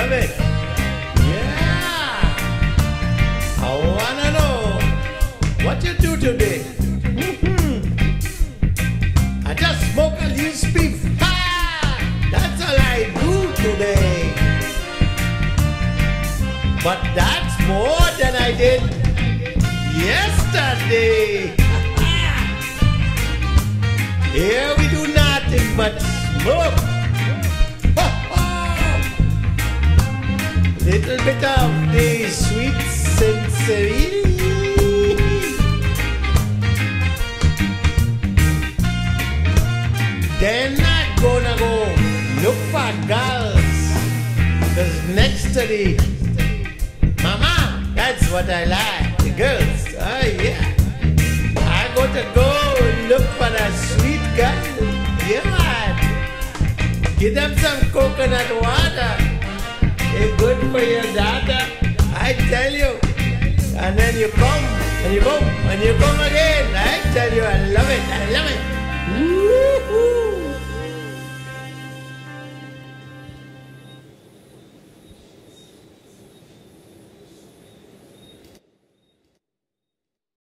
Yeah. I wanna know what you do today. Mm-hmm. I just smoke a little spliff. That's all I do today. But that's more than I did yesterday. Here we do nothing but smoke. Little bit of the sweet sensory. Then I'm gonna go look for girls. Cause next to the mama, that's what I like, the girls. Oh yeah. I got to go look for a sweet girl. Yeah. Give them some coconut. It's good for your daughter. I tell you. And then you come, and you come, and you come again. I tell you, I love it. I love it. Woo-hoo.